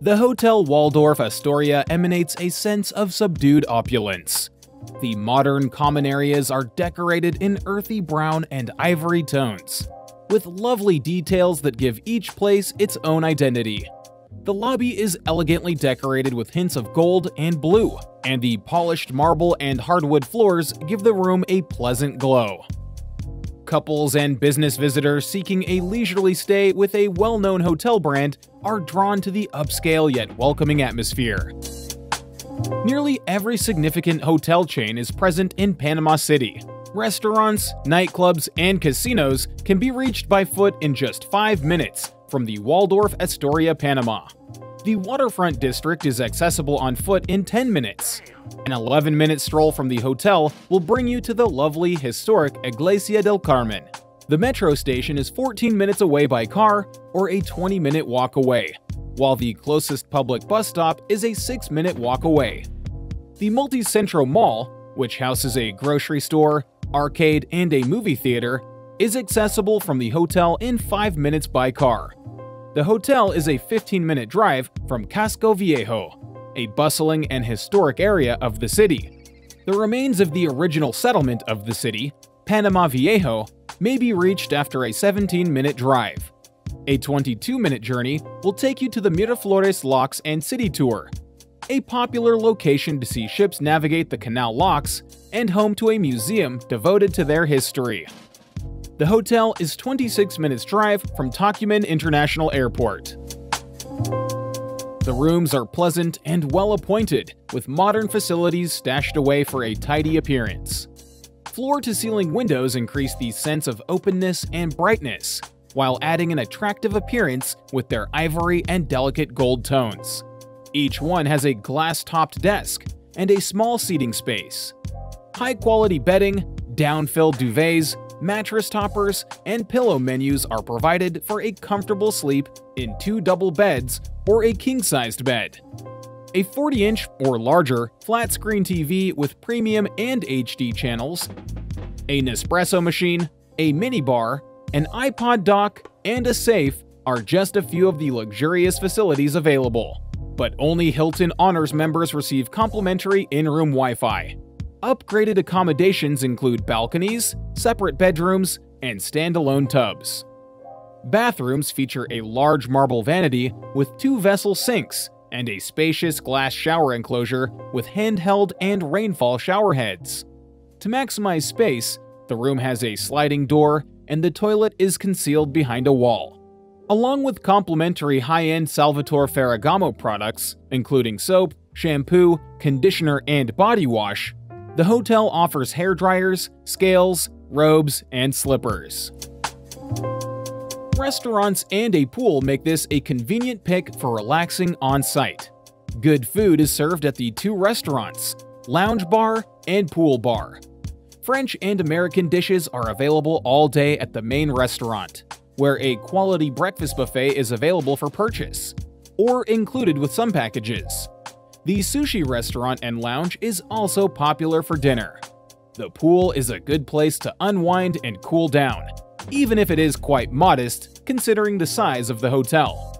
The Hotel Waldorf Astoria emanates a sense of subdued opulence. The modern common areas are decorated in earthy brown and ivory tones, with lovely details that give each place its own identity. The lobby is elegantly decorated with hints of gold and blue, and the polished marble and hardwood floors give the room a pleasant glow. Couples and business visitors seeking a leisurely stay with a well-known hotel brand are drawn to the upscale yet welcoming atmosphere. Nearly every significant hotel chain is present in Panama City. Restaurants, nightclubs, and casinos can be reached by foot in just 5 minutes from the Waldorf Astoria, Panama. The waterfront district is accessible on foot in 10 minutes. An 11 minute stroll from the hotel will bring you to the lovely, historic Iglesia del Carmen. The metro station is 14 minutes away by car or a 20 minute walk away, while the closest public bus stop is a 6 minute walk away. The Multicentro Mall, which houses a grocery store, arcade, and a movie theater, is accessible from the hotel in 5 minutes by car. The hotel is a 15-minute drive from Casco Viejo, a bustling and historic area of the city. The remains of the original settlement of the city, Panama Viejo, may be reached after a 17-minute drive. A 22-minute journey will take you to the Miraflores Locks and City Tour, a popular location to see ships navigate the canal locks and home to a museum devoted to their history. The hotel is 26 minutes drive from Tocumen International Airport. The rooms are pleasant and well appointed, with modern facilities stashed away for a tidy appearance. Floor-to-ceiling windows increase the sense of openness and brightness, while adding an attractive appearance with their ivory and delicate gold tones. Each one has a glass-topped desk and a small seating space. High-quality bedding, down-filled duvets, mattress toppers, and pillow menus are provided for a comfortable sleep in two double beds or a king-sized bed. A 40-inch or larger flat-screen TV with premium and HD channels, a Nespresso machine, a minibar, an iPod dock, and a safe are just a few of the luxurious facilities available. But only Hilton Honors members receive complimentary in-room Wi-Fi. Upgraded accommodations include balconies, separate bedrooms, and standalone tubs. Bathrooms feature a large marble vanity with two vessel sinks and a spacious glass shower enclosure with handheld and rainfall shower heads. To maximize space, the room has a sliding door and the toilet is concealed behind a wall. Along with complimentary high-end Salvatore Ferragamo products, including soap, shampoo, conditioner, and body wash, the hotel offers hair dryers, scales, robes, and slippers. Restaurants and a pool make this a convenient pick for relaxing on-site. Good food is served at the two restaurants, Lounge Bar and Pool Bar. French and American dishes are available all day at the main restaurant, where a quality breakfast buffet is available for purchase, or included with some packages. The sushi restaurant and lounge is also popular for dinner. The pool is a good place to unwind and cool down, even if it is quite modest considering the size of the hotel.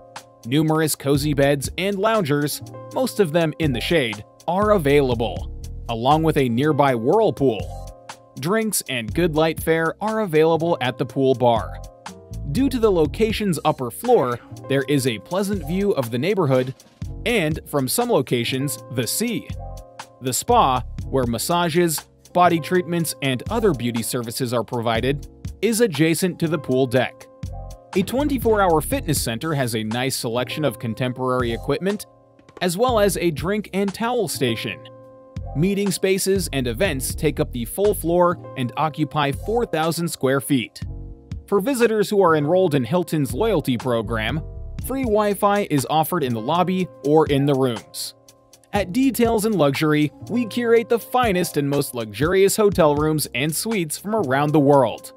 Numerous cozy beds and loungers, most of them in the shade, are available, along with a nearby whirlpool. Drinks and good light fare are available at the pool bar. Due to the location's upper floor, there is a pleasant view of the neighborhood and, from some locations, the sea. The spa, where massages, body treatments, and other beauty services are provided, is adjacent to the pool deck. A 24-hour fitness center has a nice selection of contemporary equipment, as well as a drink and towel station. Meeting spaces and events take up the full floor and occupy 4,000 square feet. For visitors who are enrolled in Hilton's loyalty program, Free Wi-Fi is offered in the lobby or in the rooms. At Details in Luxury, we curate the finest and most luxurious hotel rooms and suites from around the world.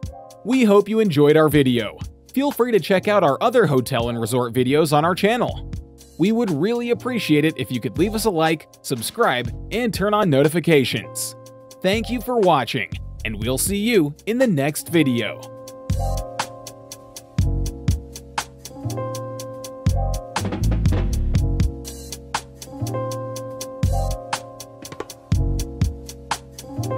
We hope you enjoyed our video. Feel free to check out our other hotel and resort videos on our channel. We would really appreciate it if you could leave us a like, subscribe, and turn on notifications. Thank you for watching, and we'll see you in the next video.